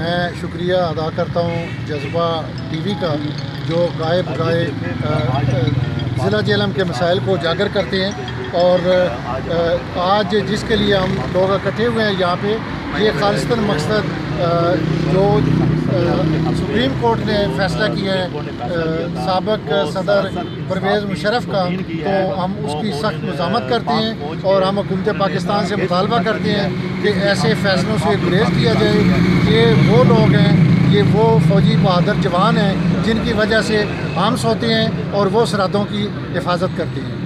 میں شکریہ ادا کرتا ہوں جذبہ ٹی وی کا جو گائے بگائے ضلع جی جہلم کے مسائل کو اجاگر کرتے ہیں اور آج جس کے لیے ہم لوگ اکٹھے ہوئے ہیں یہاں پہ، یہ خالصتاً مقصد جو سپریم کورٹ نے فیصلہ کیا ہے سابق صدر پرویز مشرف کا، تو ہم اس کی سخت مزامت کرتے ہیں اور ہم حکومت پاکستان سے مطالبہ کرتے ہیں کہ ایسے فیصلوں سے گریز کیا جائے یہ وہ لوگ ہیں، یہ وہ فوجی بہادر جوان ہیں جن کی وجہ سے ہم سوتے ہیں اور وہ سرحدوں کی حفاظت کرتے ہیں۔